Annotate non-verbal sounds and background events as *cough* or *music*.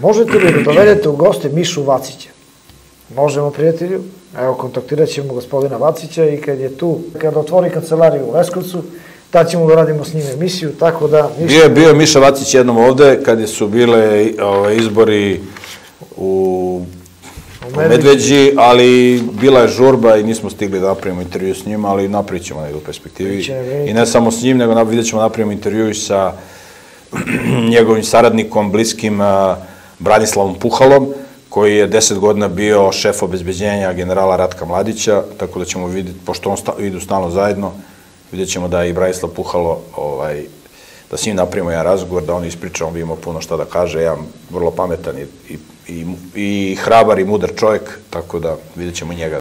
Možete li da dovedete u goste Mišu Vacića? Možemo, prijatelju. Evo, kontaktirat ćemo gospodina Vacića i kad je tu, kada otvori kancelariju u Leskovcu, tad ćemo da radimo s njim emisiju, tako da... Ništa... Bio je bio Miša Vacić jednom ovde, kad su bile ove, izbori u, u Medveđi, ali bila je žurba i nismo stigli da napravimo intervju s njim, ali napravit ćemo nego u perspektivi. I ne samo s njim, nego vidjet ćemo da napravimo intervju i sa *clears throat* njegovim saradnikom, bliskim Branislavom Puhalom, koji je deset godina bio šef obezbeđenja generala Ratka Mladića, tako da ćemo vidjeti, pošto on sta, idu stalno zajedno, vidjet ćemo da i Branislav Puhalo, ovaj, da s njim napravimo jedan razgovor, da on ispriča, on bi imao puno šta da kaže, jedan vrlo pametan i, i, i, i hrabar i mudar čovjek, tako da vidjet ćemo njega